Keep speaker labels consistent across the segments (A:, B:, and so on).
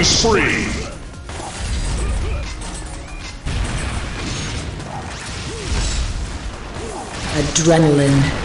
A: Killing spree!
B: Adrenaline.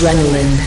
B: Adrenaline.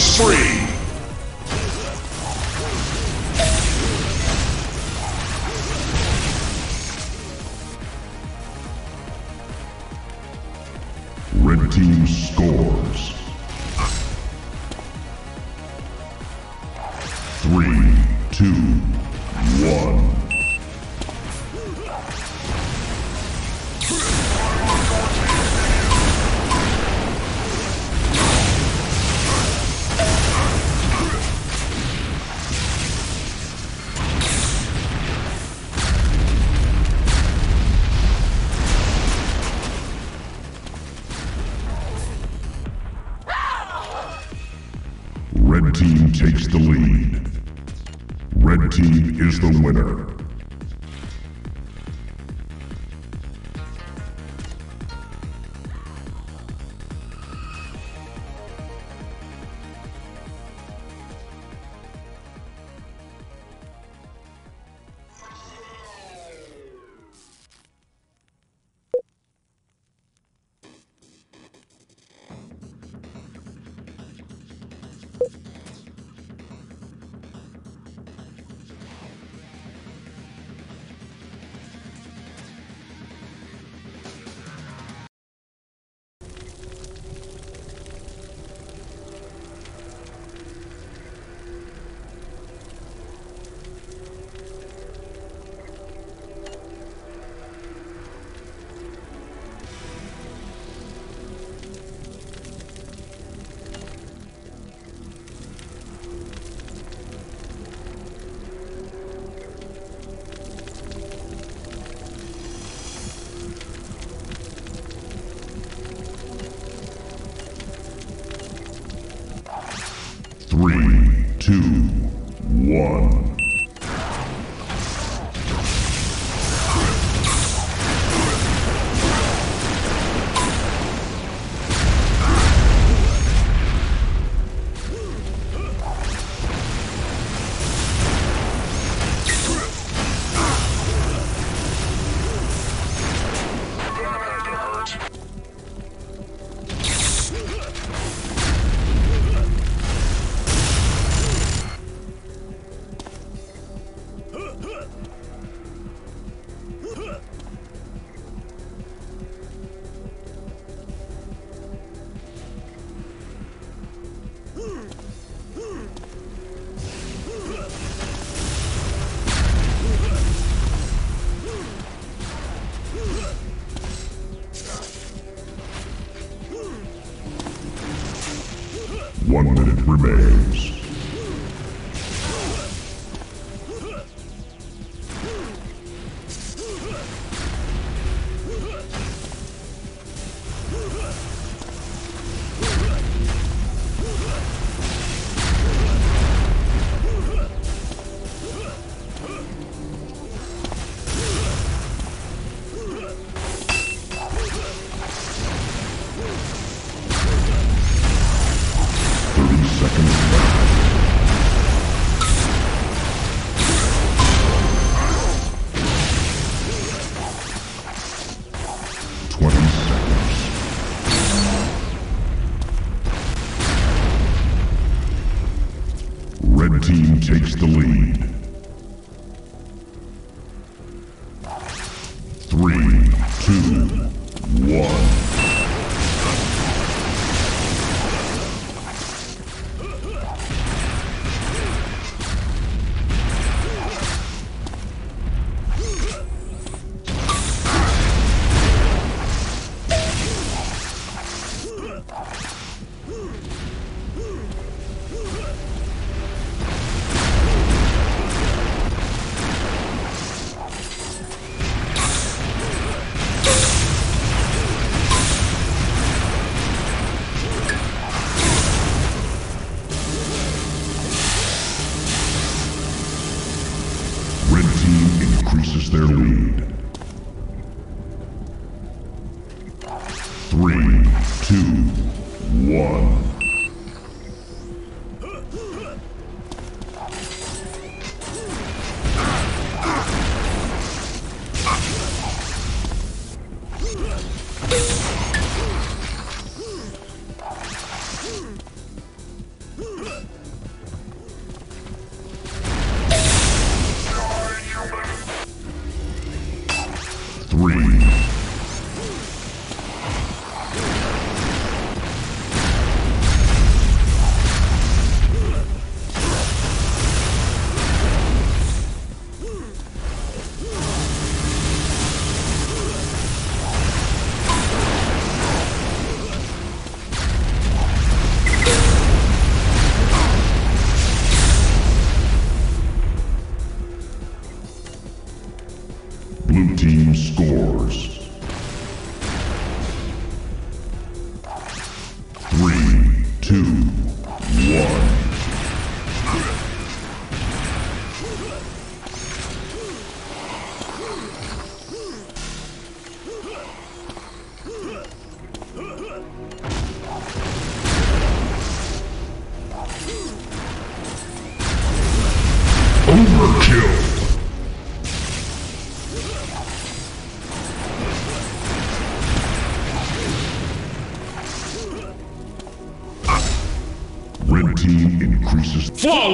B: Series 3.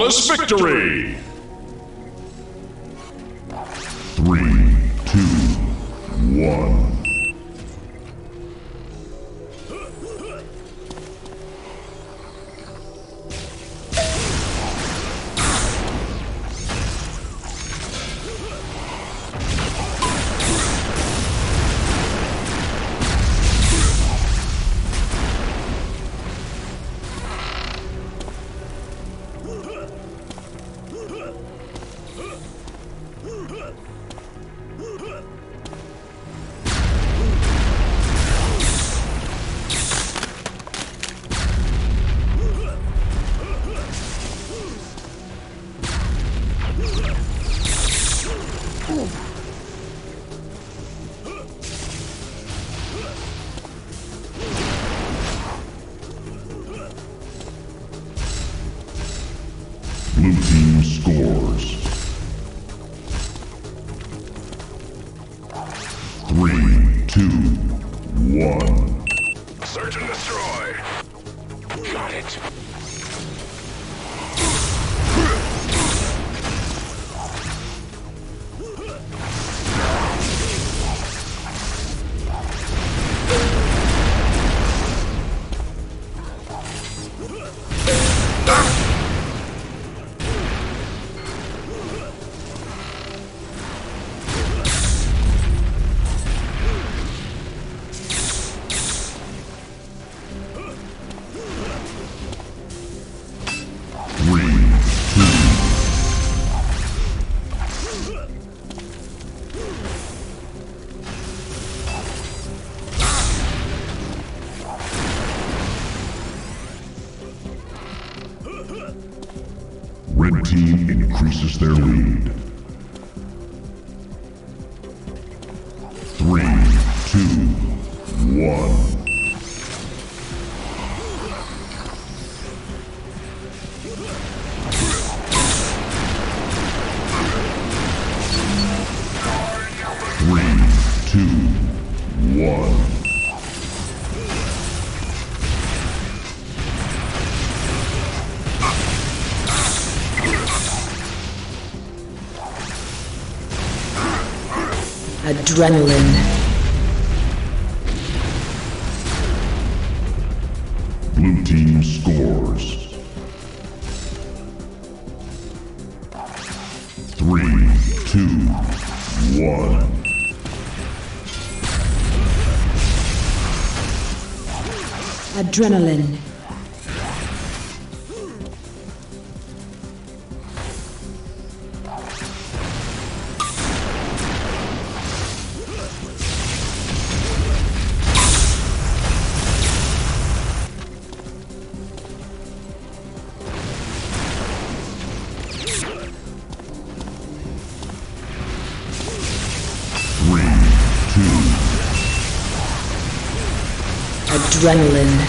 C: Flawless victory!
B: Adrenaline.
A: Blue team scores. Three, two, one.
B: Adrenaline. Adrenaline.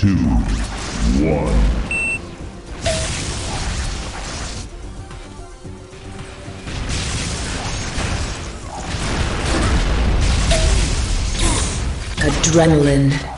A: Two, one.
B: Adrenaline.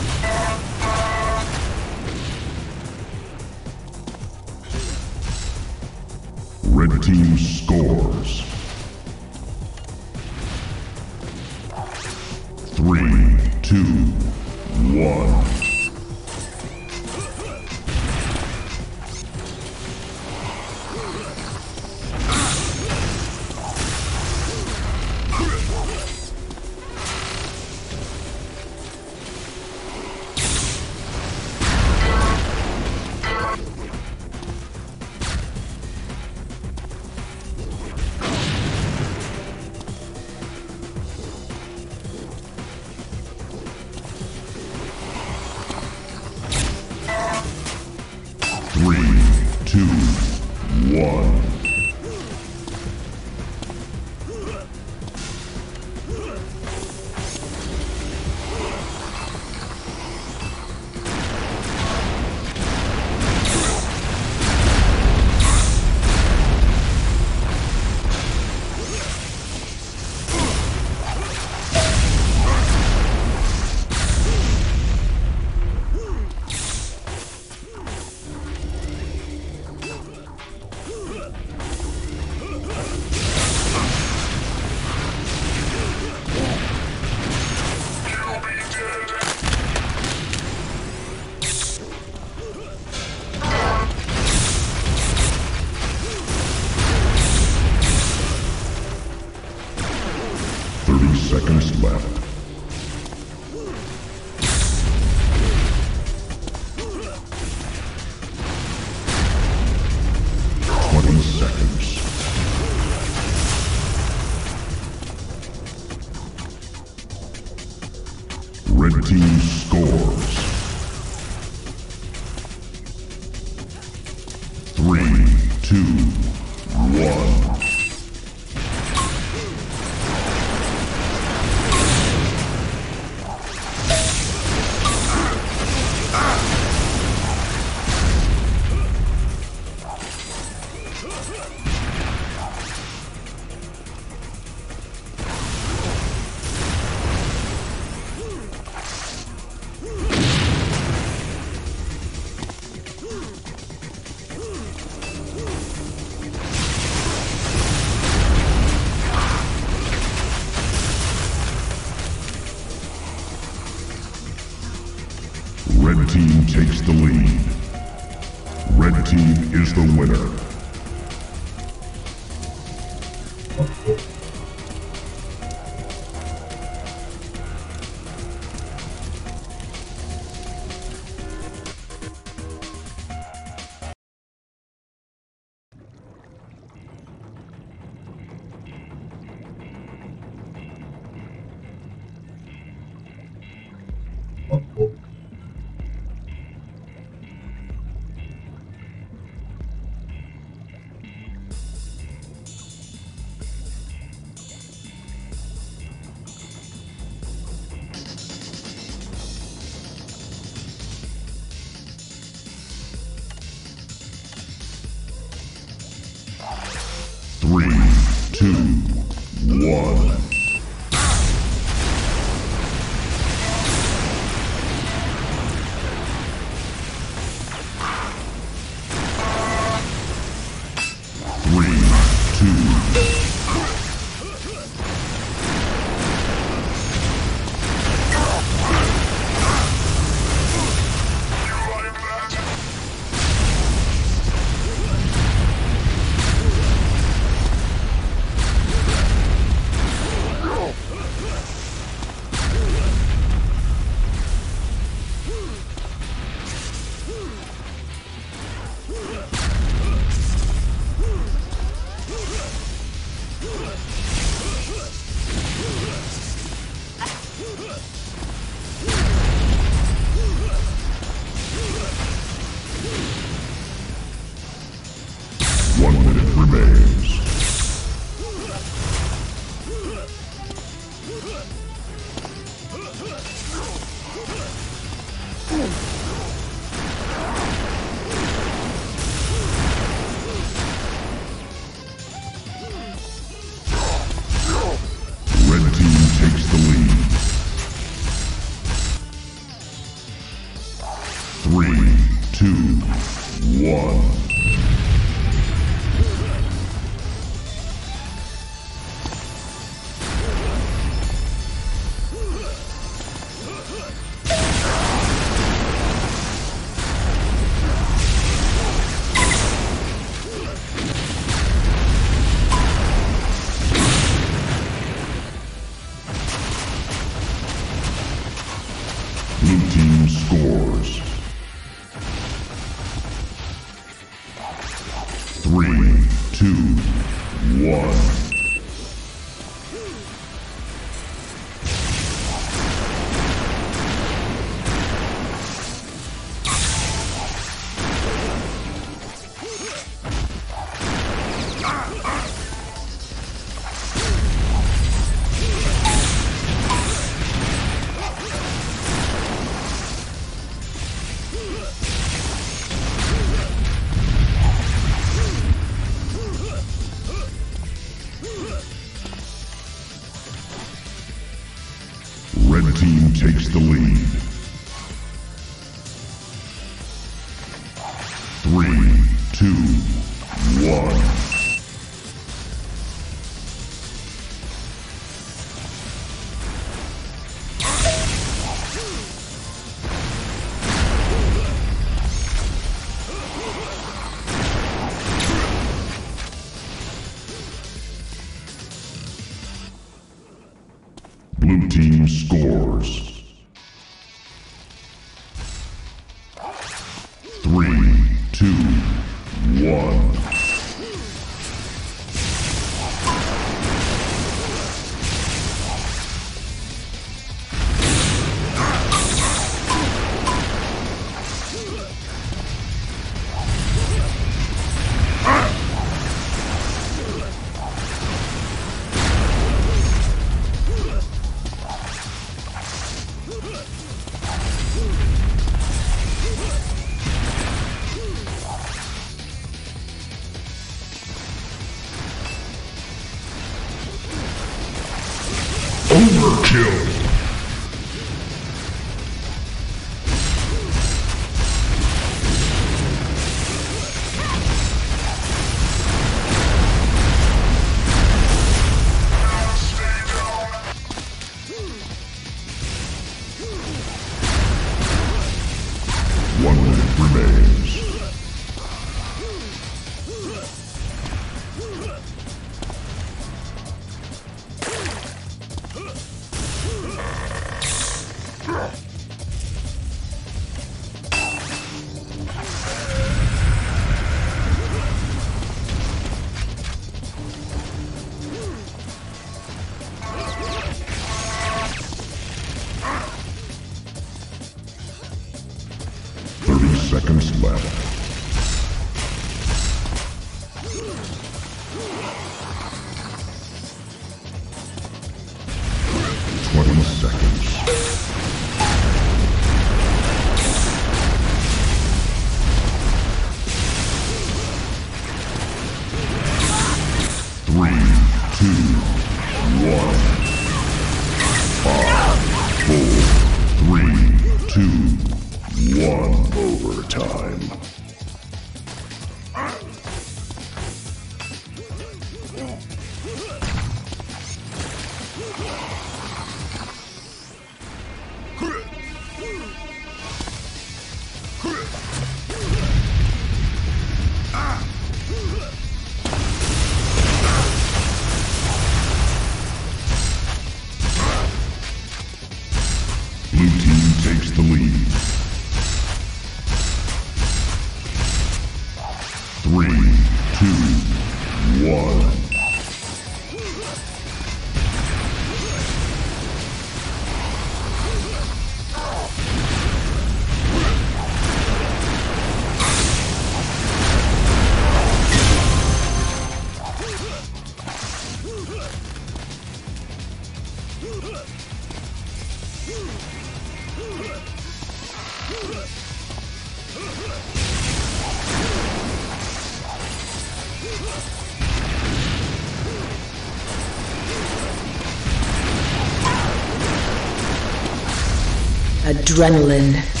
A: Adrenaline.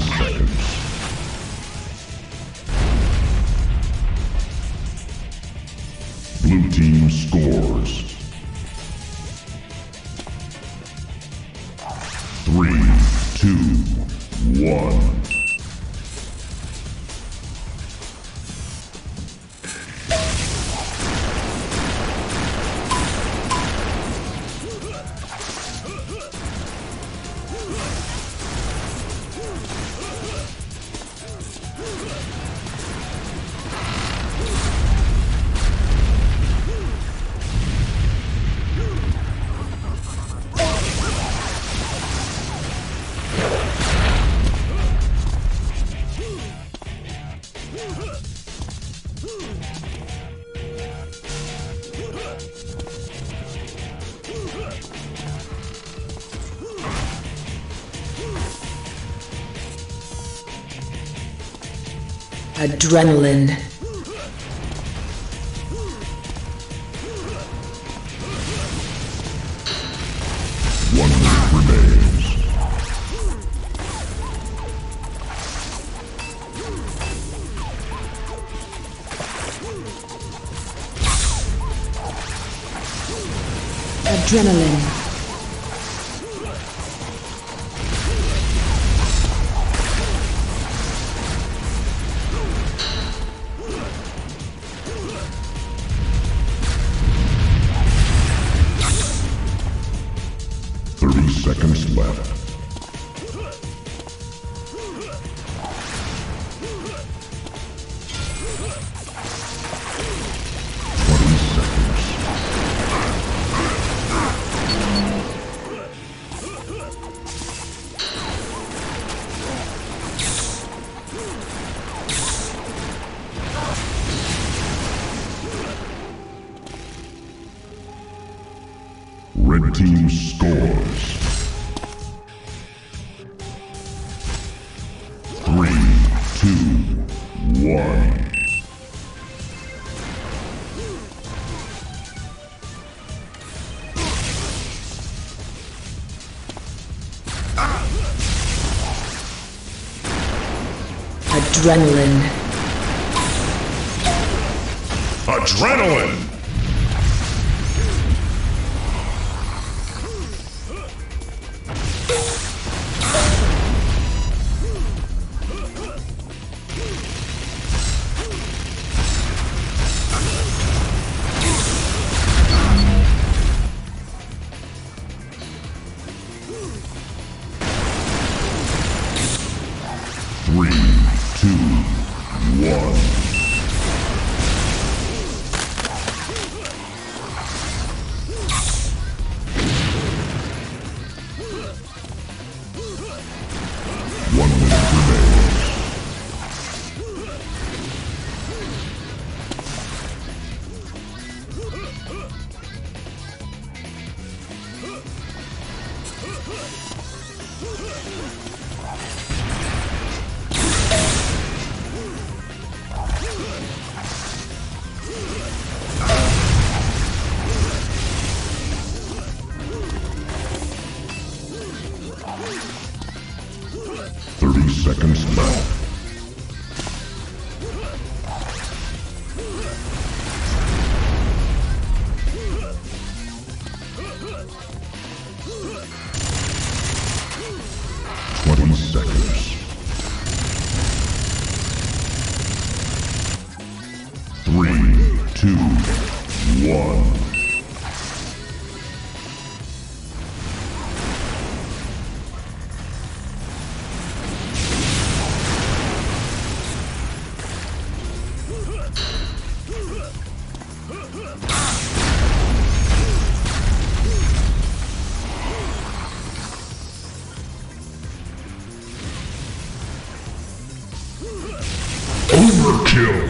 A: Twenty seconds.
B: Adrenaline.
A: One remains.
B: Adrenaline. Adrenaline.
C: Overkill!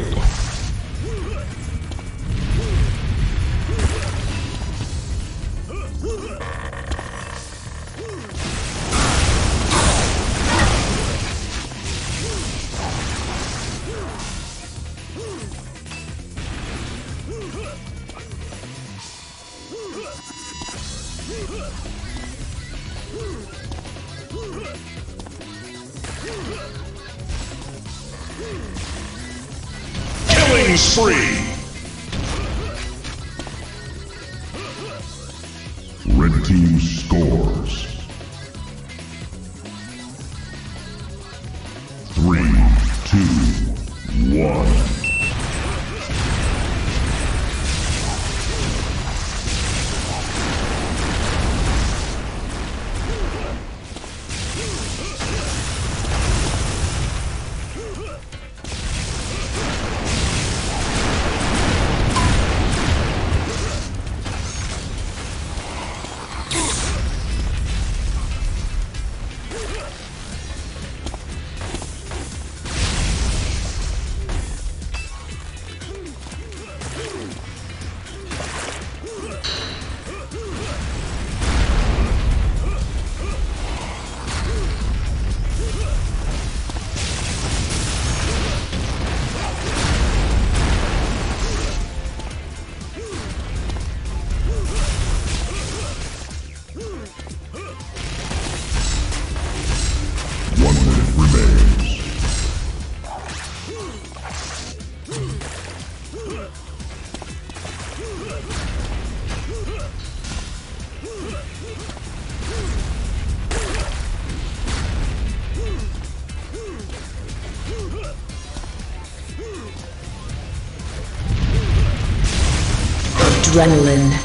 B: Adrenaline.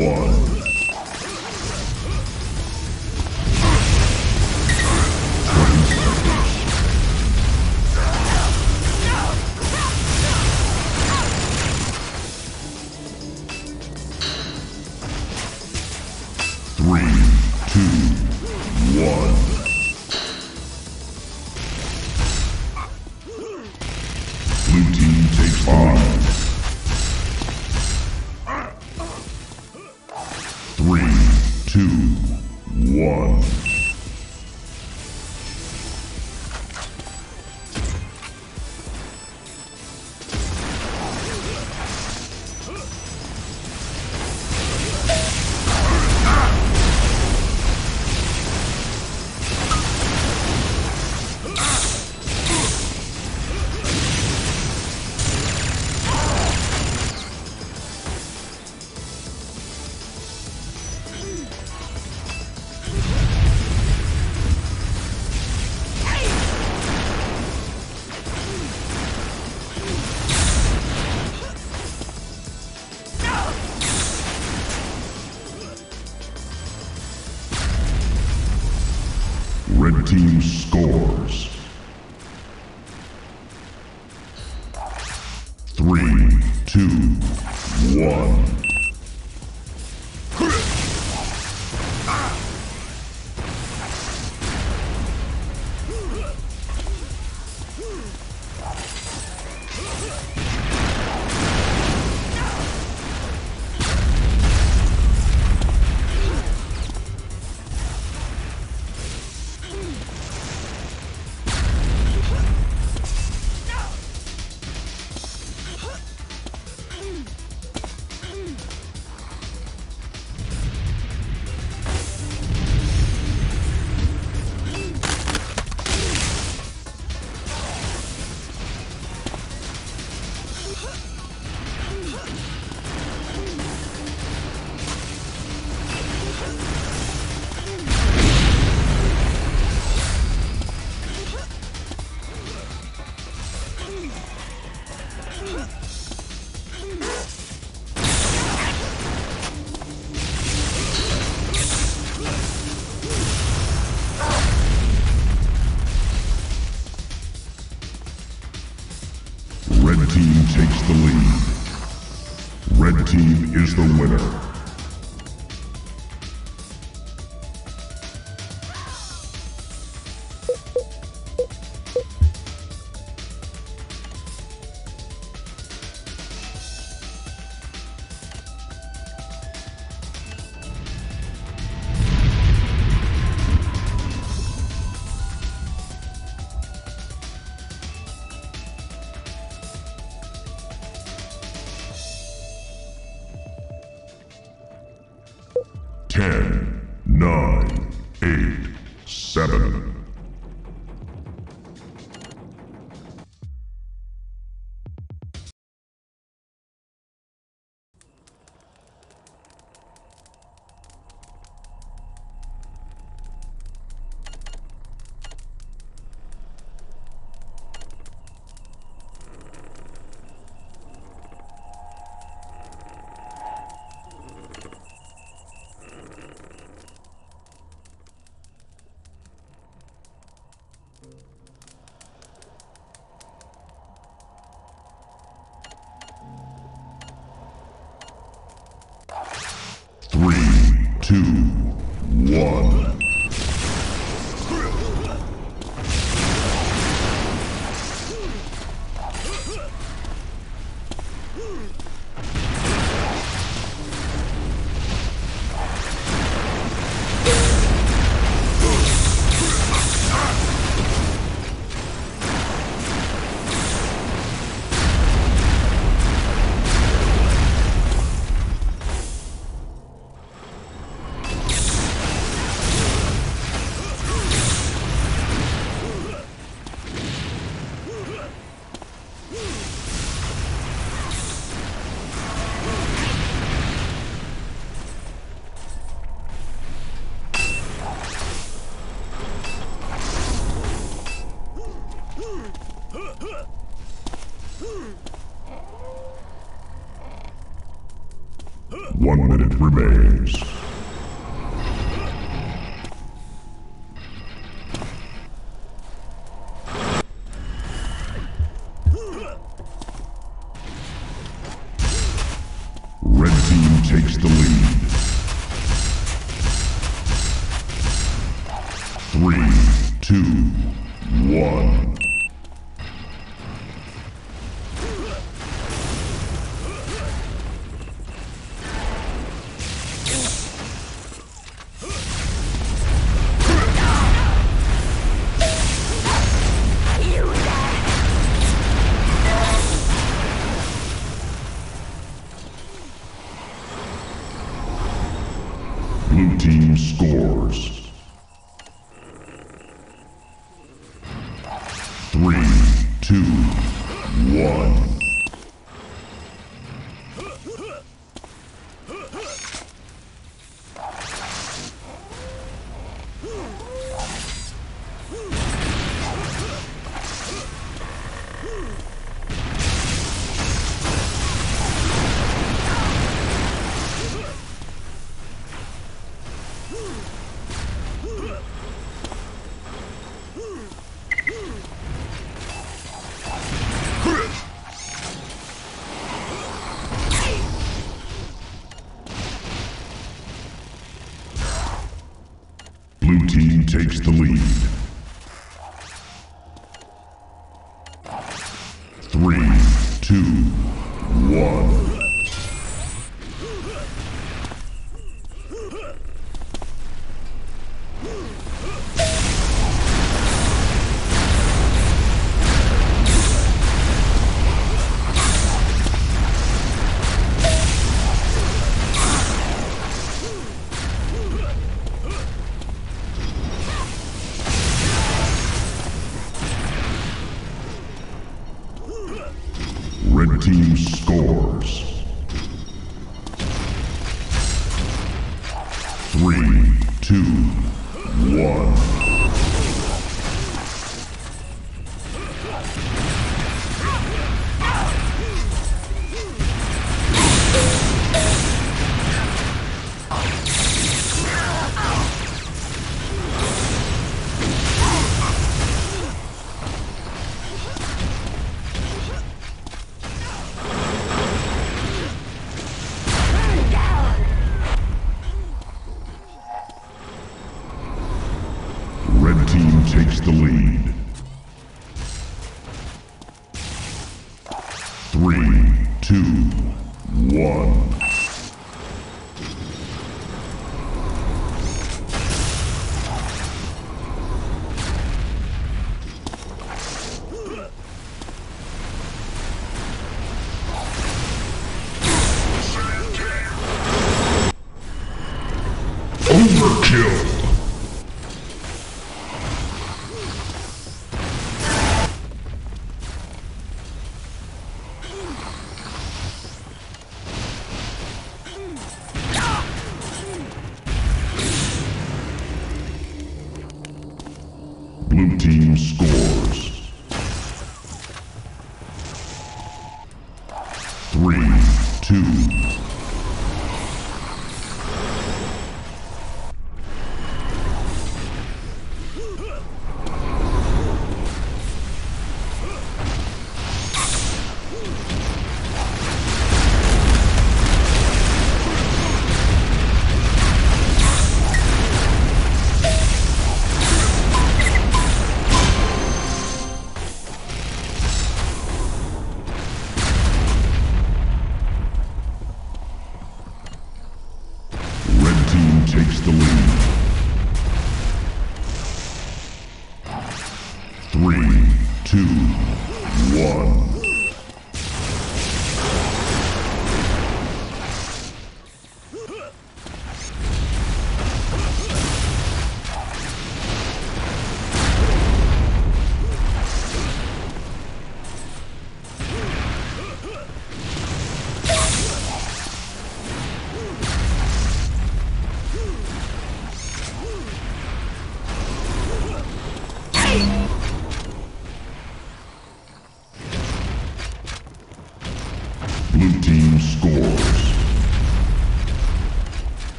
A: one.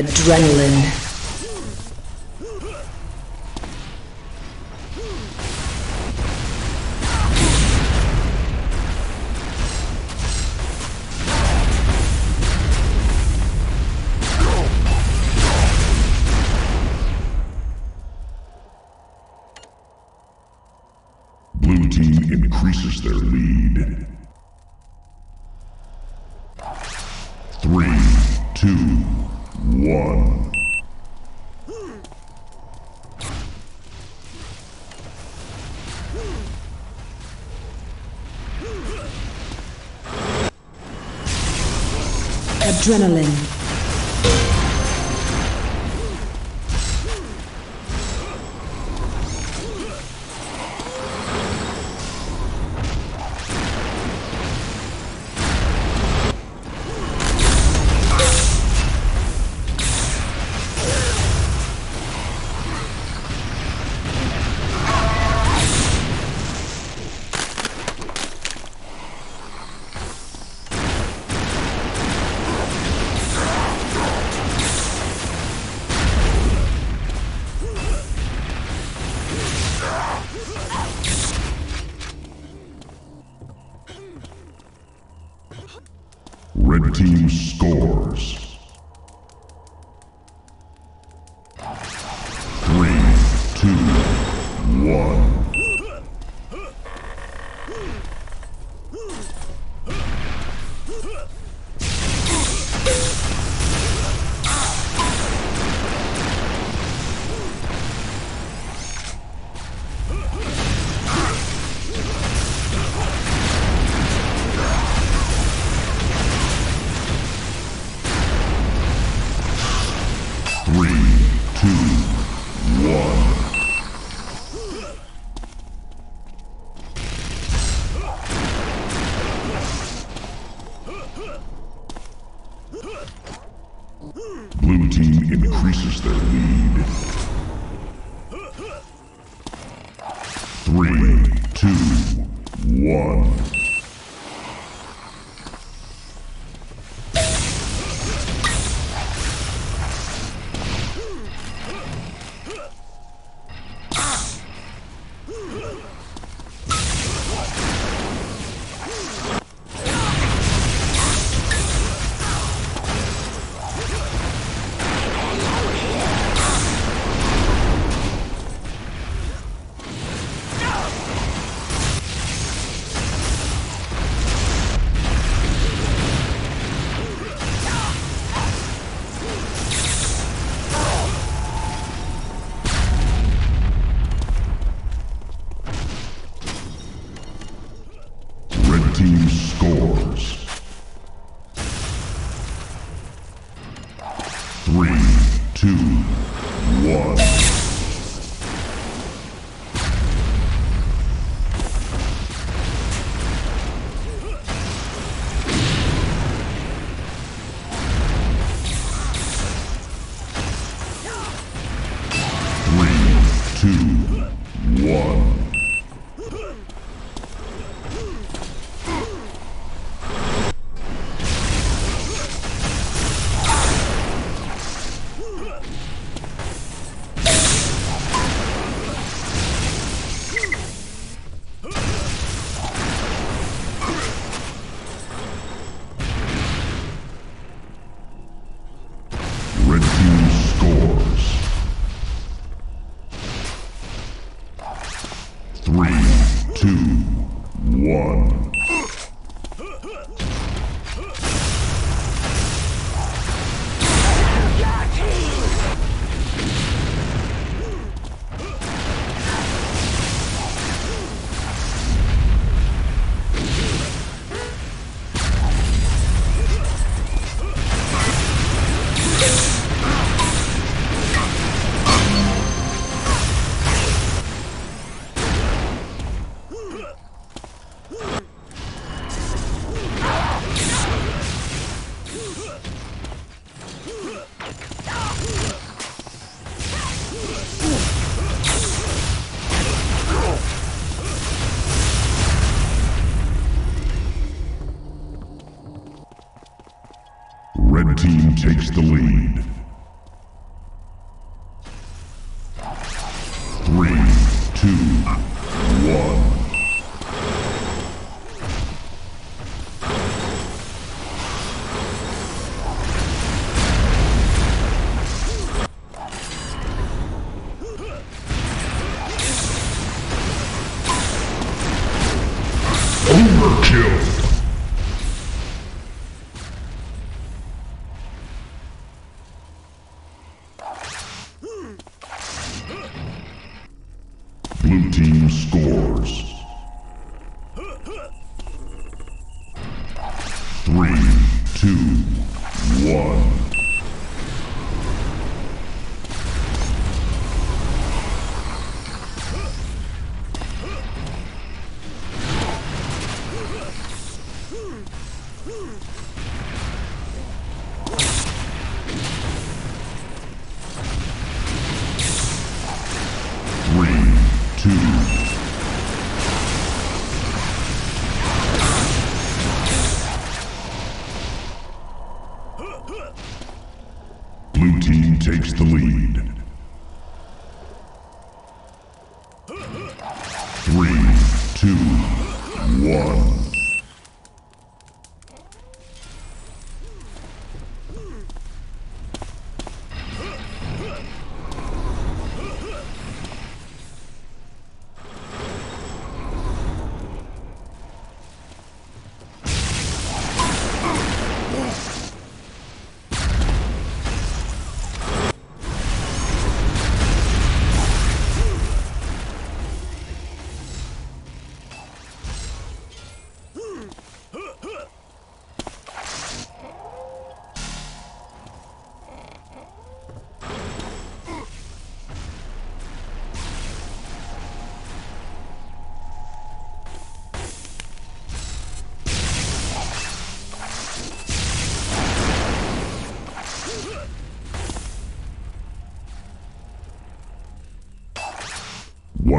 B: Adrenaline. Adrenaline. Three,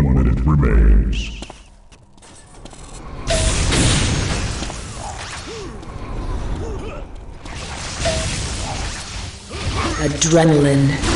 B: One
A: minute remains.
B: Adrenaline.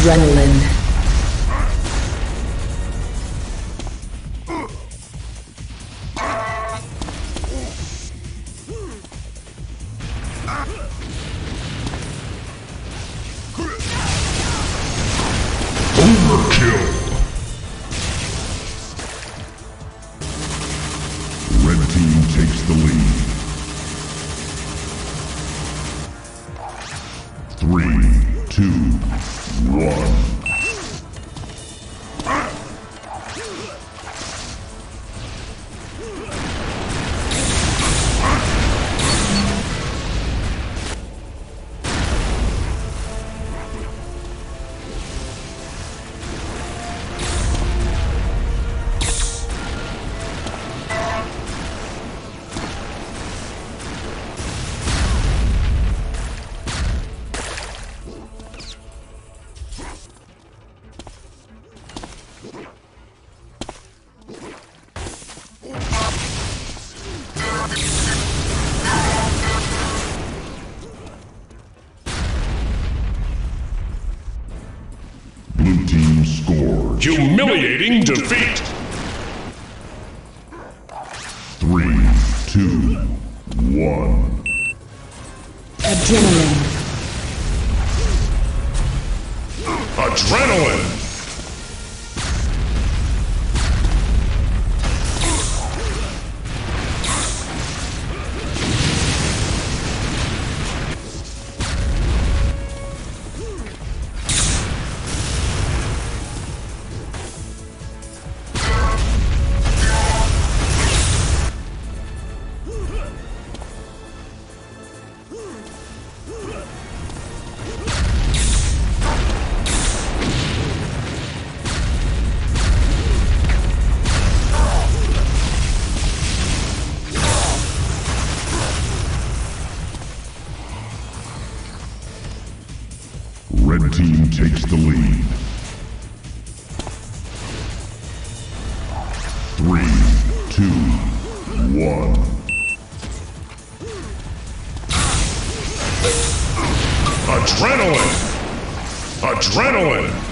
C: Adrenaline.
B: Humiliating defeat!
C: Adrenaline!
B: Adrenaline!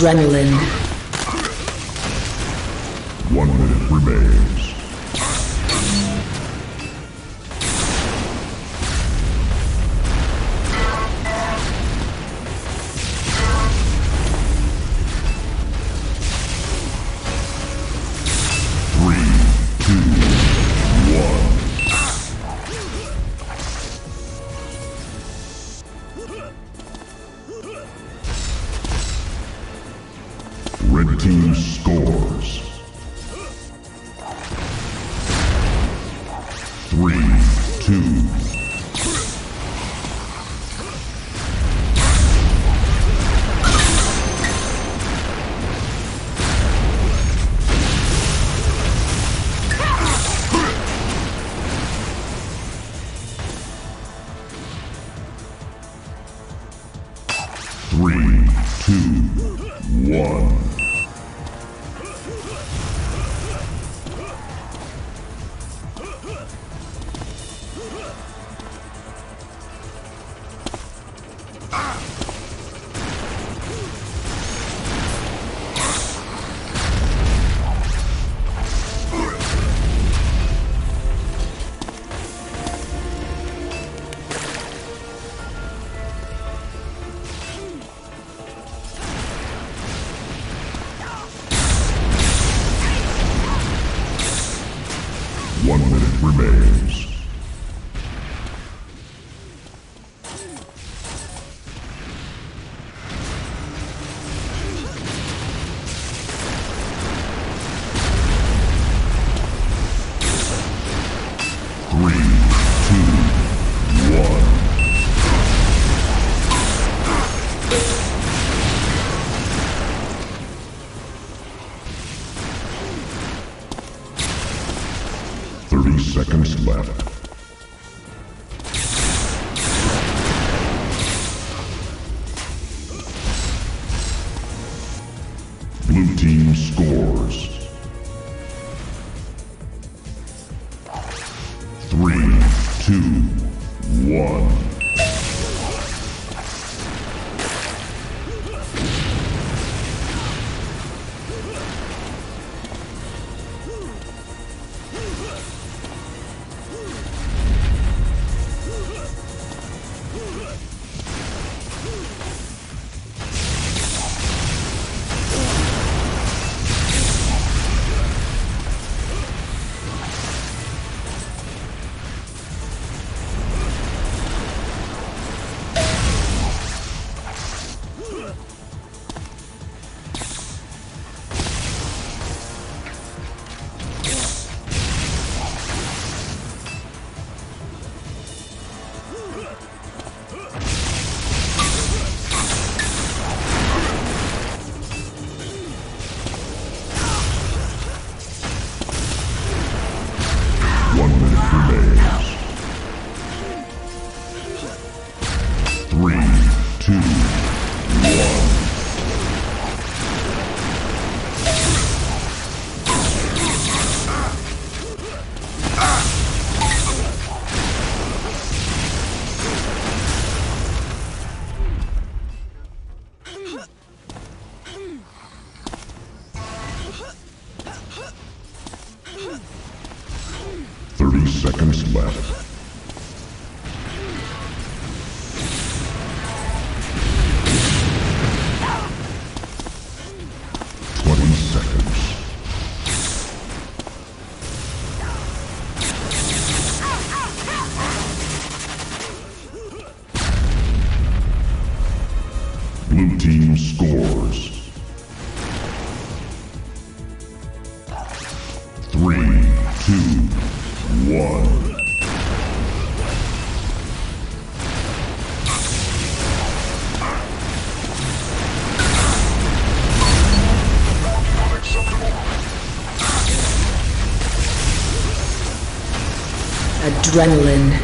B: Adrenaline.
A: Three,
D: Adrenaline.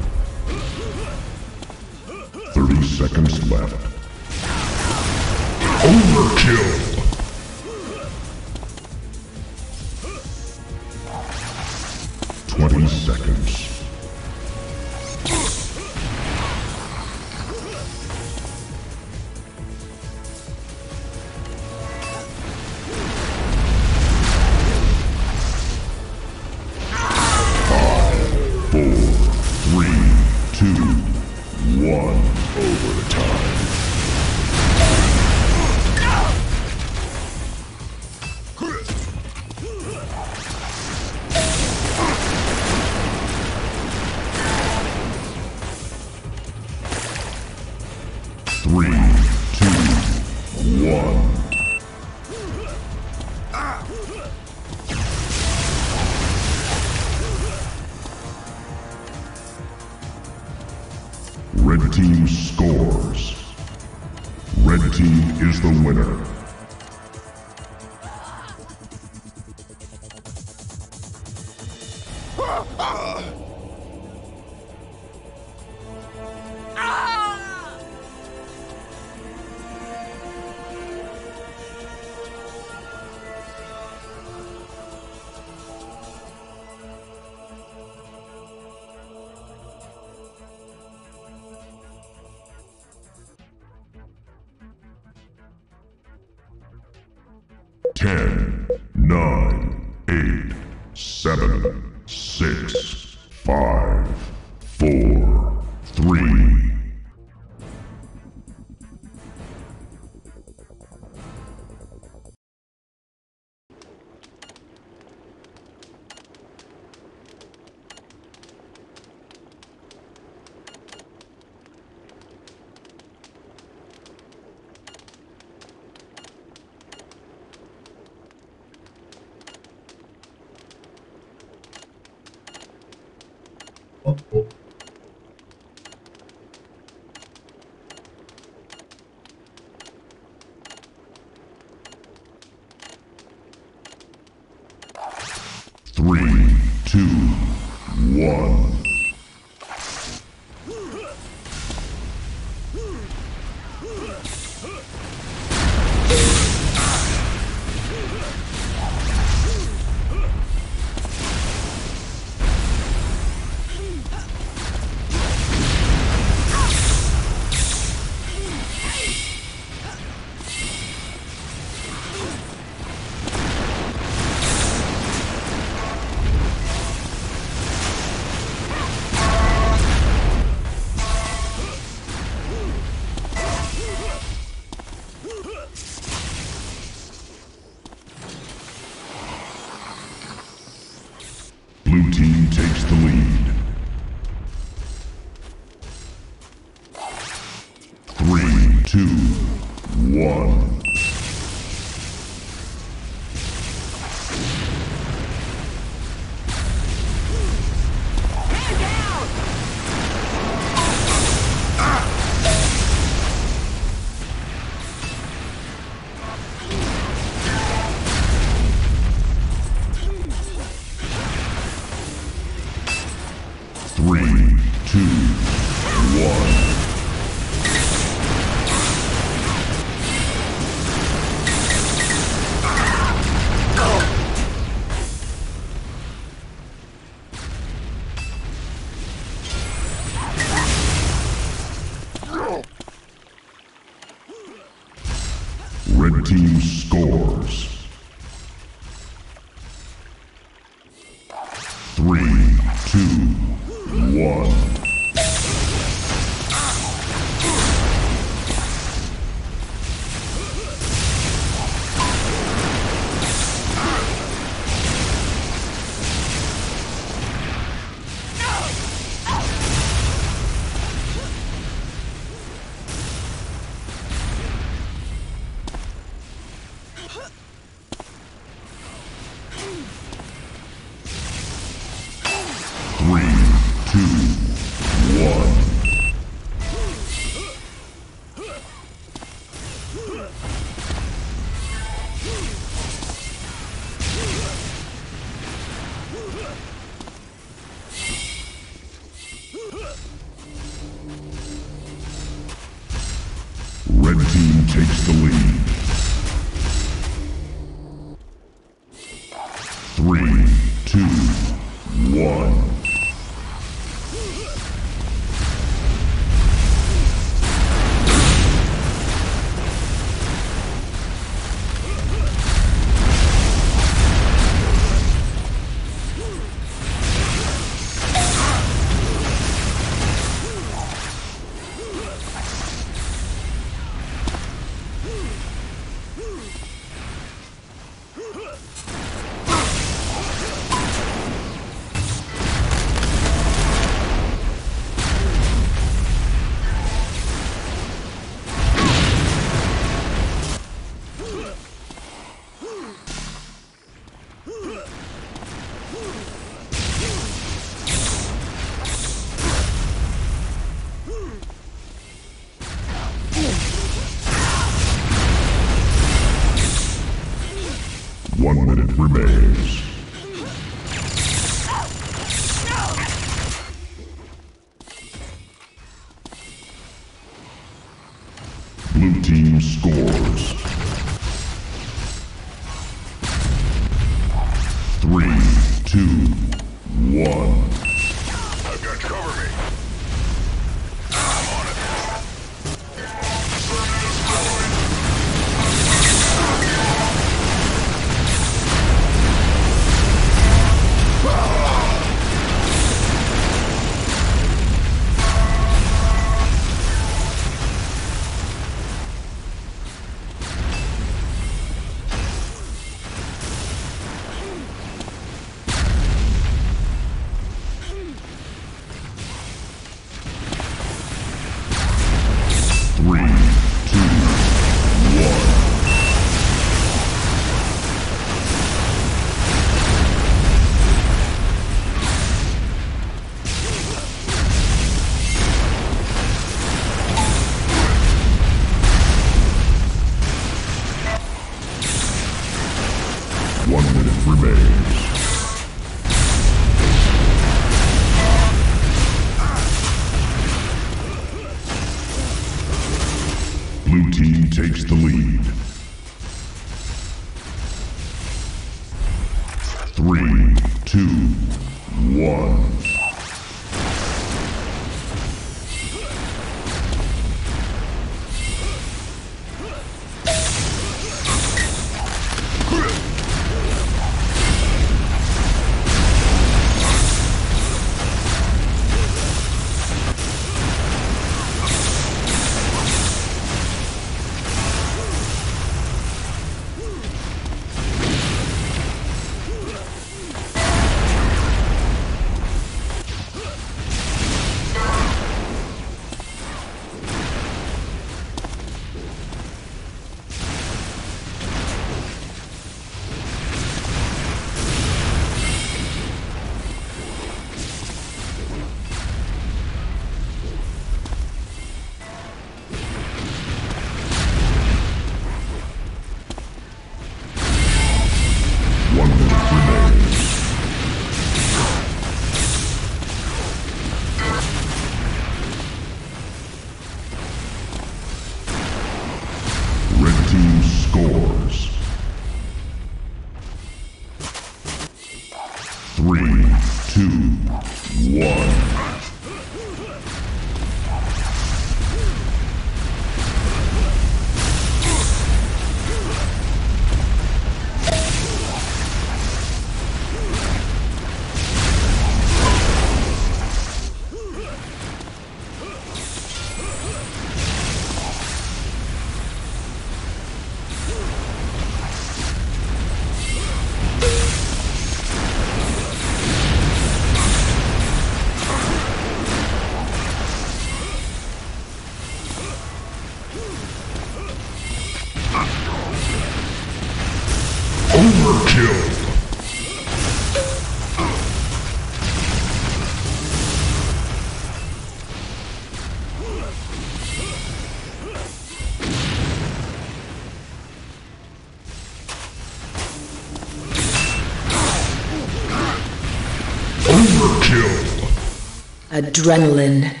D: Adrenaline.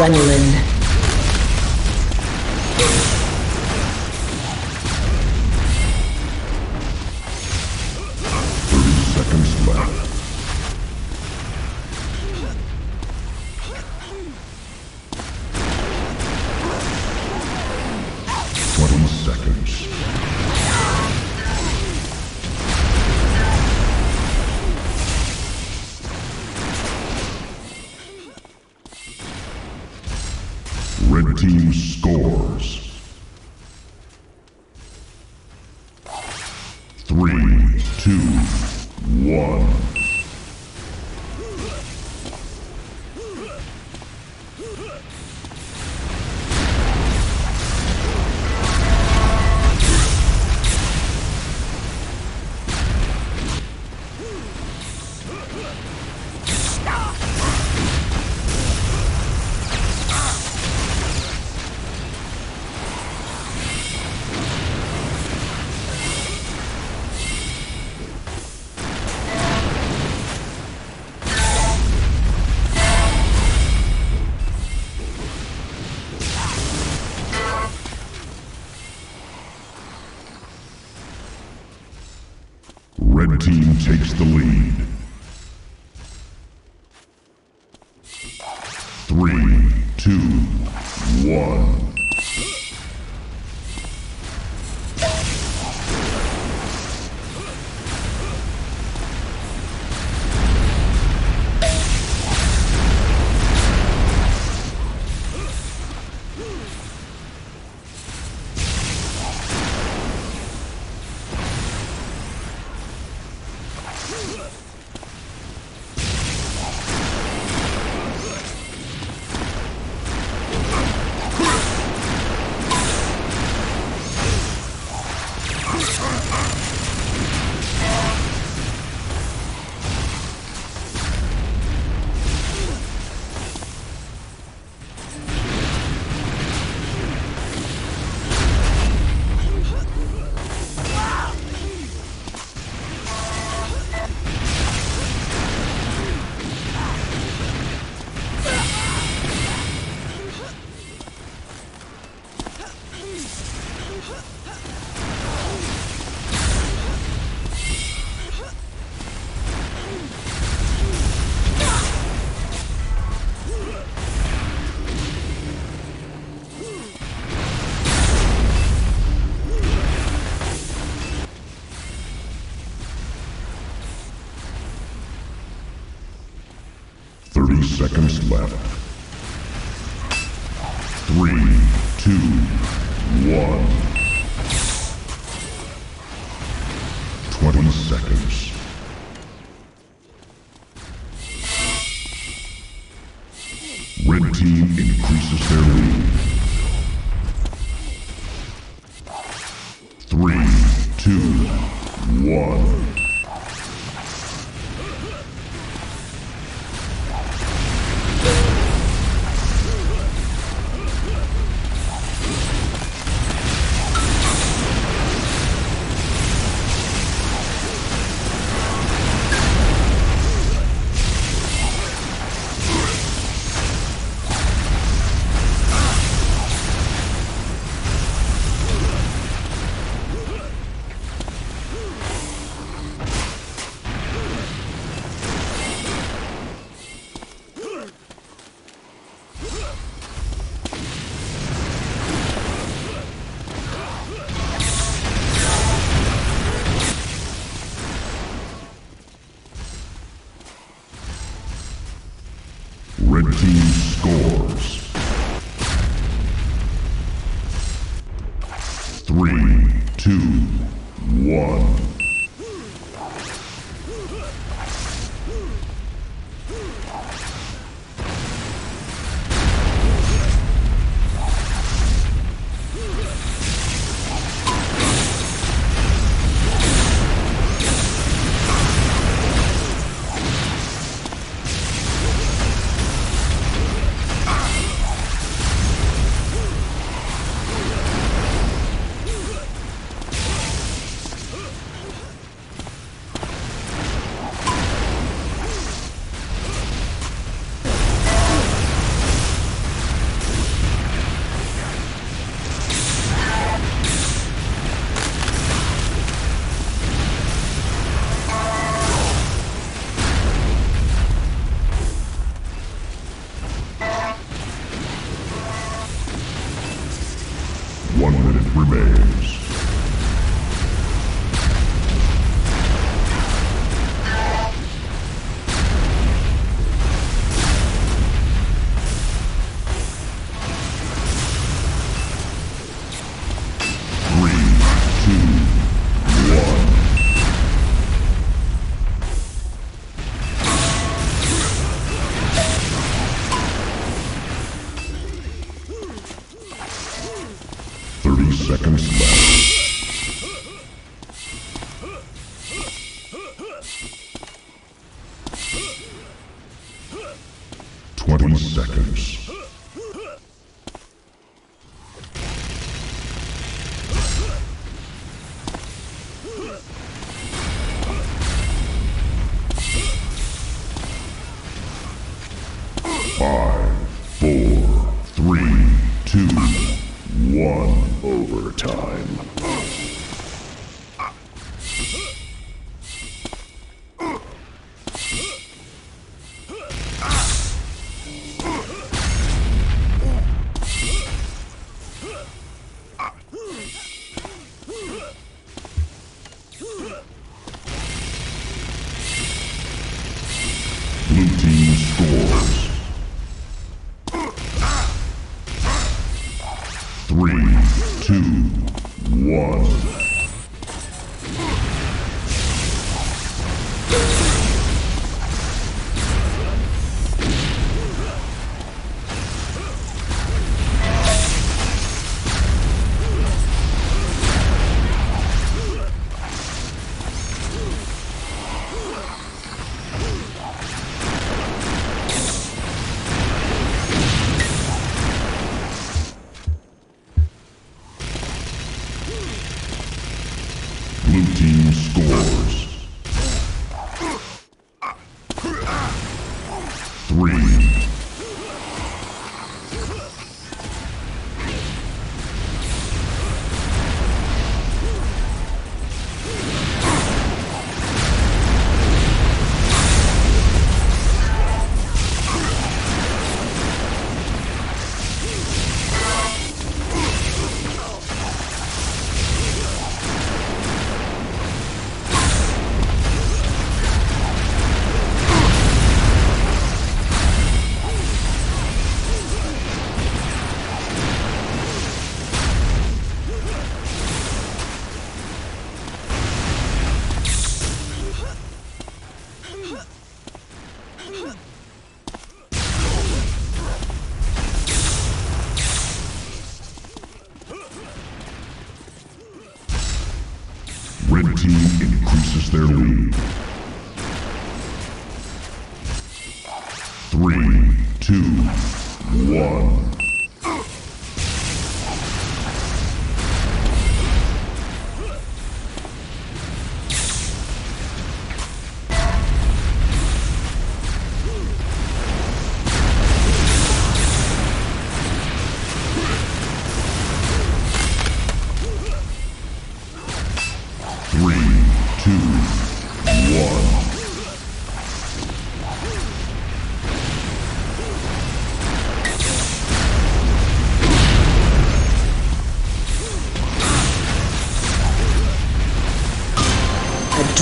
B: Adrenaline.
A: Left.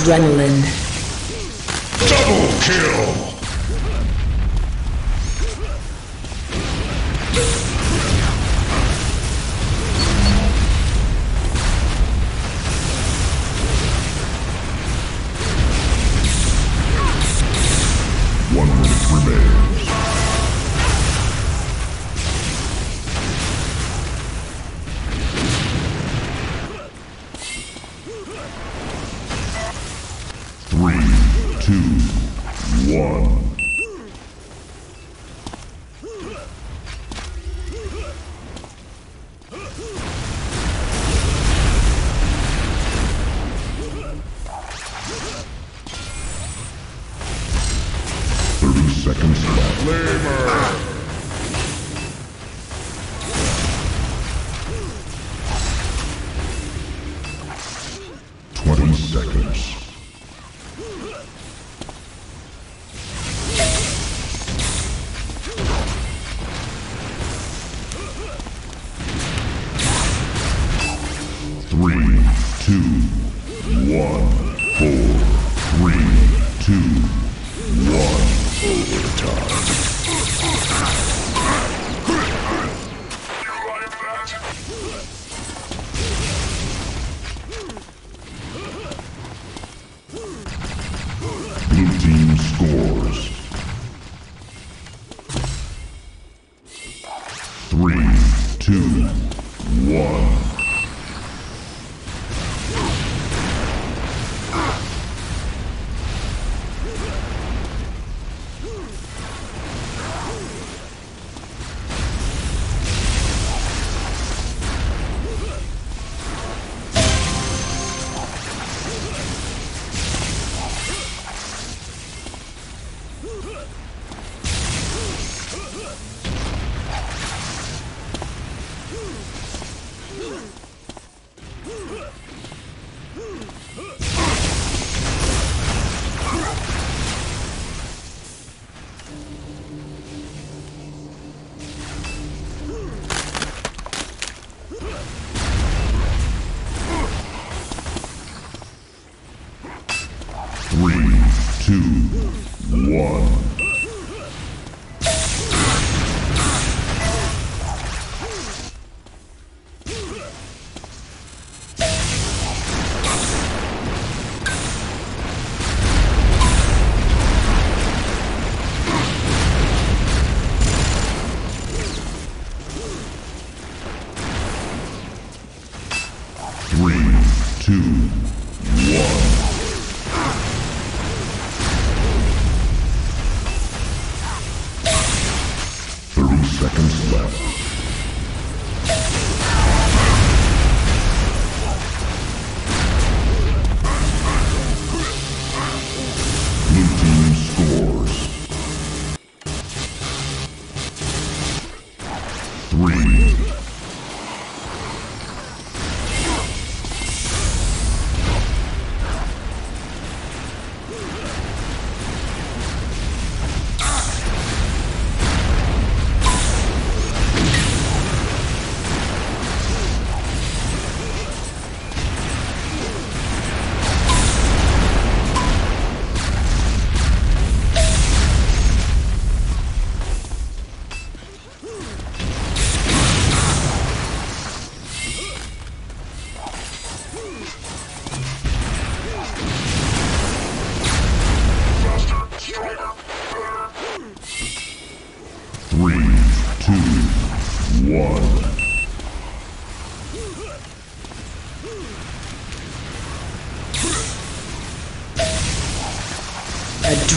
B: Adrenaline.
A: One.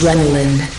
B: Adrenaline.